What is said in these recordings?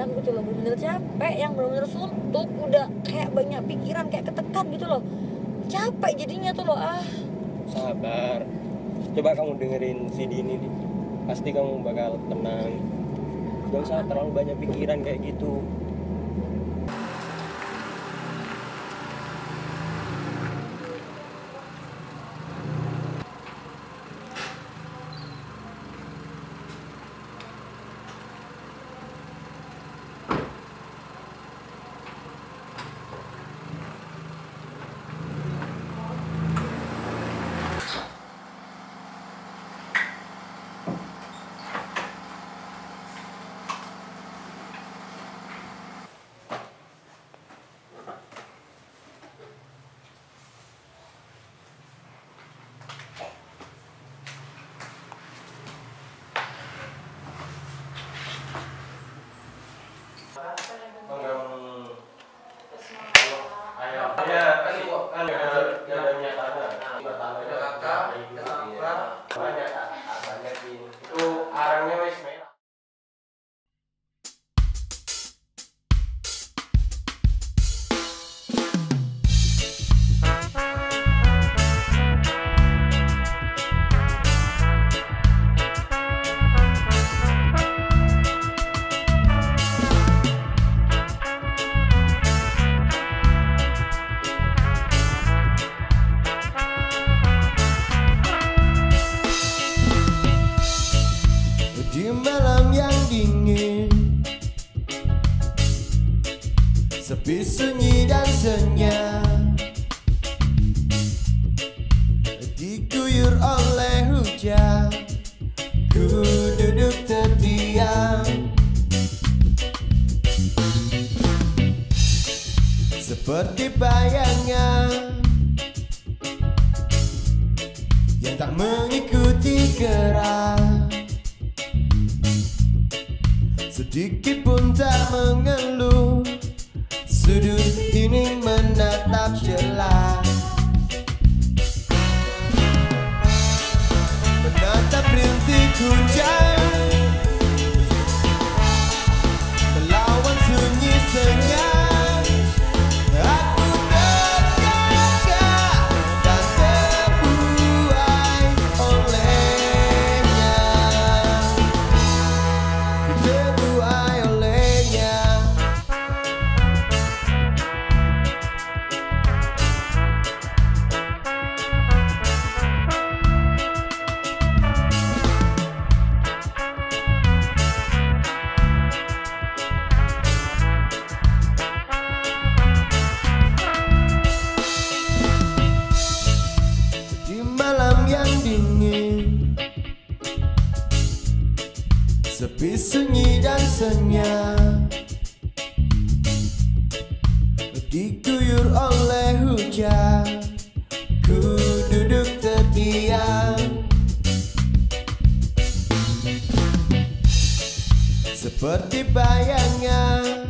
sendirian gitu loh bener-bener capek yang bener-bener suntuk udah kayak banyak pikiran kayak ketekan gitu loh. Capek jadinya tuh loh ah. Sabar. Coba kamu dengerin CD ini nih. Pasti kamu bakal tenang. Gak usah terlalu banyak pikiran kayak gitu Bye now. Di malam yang dingin. Sepi sunyi dan senyap. Diguyur oleh hujan. Ku duduk terdiam. Seperti bayangan Yang tak mengikuti gerak Sedikit pun tak mengeluh. Sudut ini menatap jelas Sepi sunyi dan senyap Diguyur oleh hujan. Ku duduk terdiam. Seperti bayangan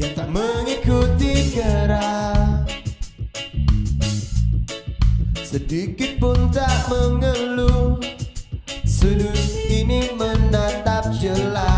Yang tak mengikuti gerak. Sedikit Sudut ini menatap jelas